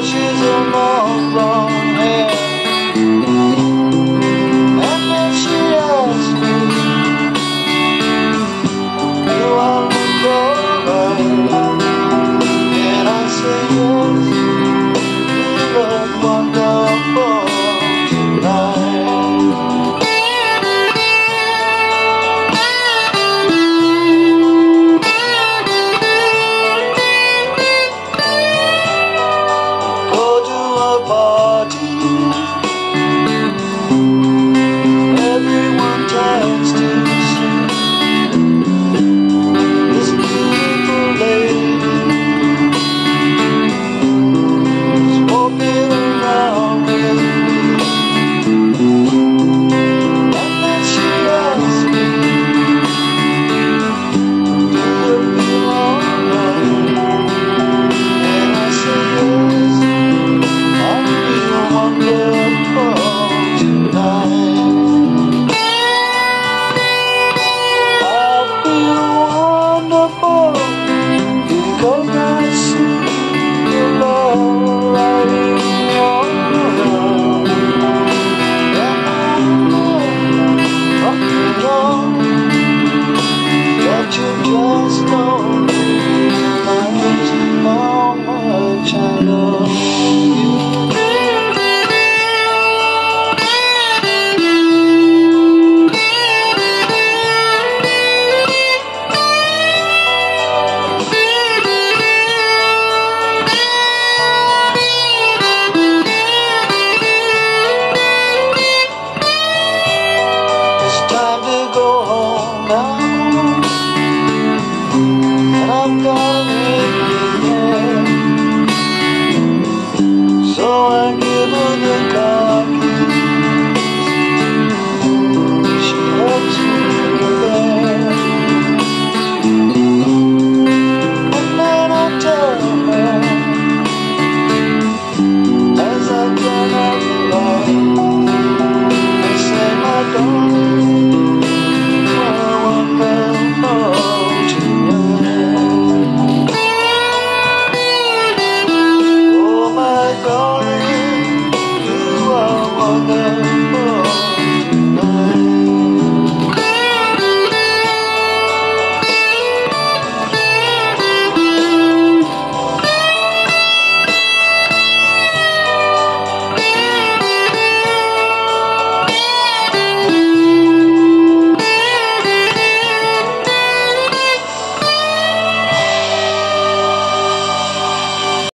bushes of long, long hair And then she asked me Do I look go? And I said yes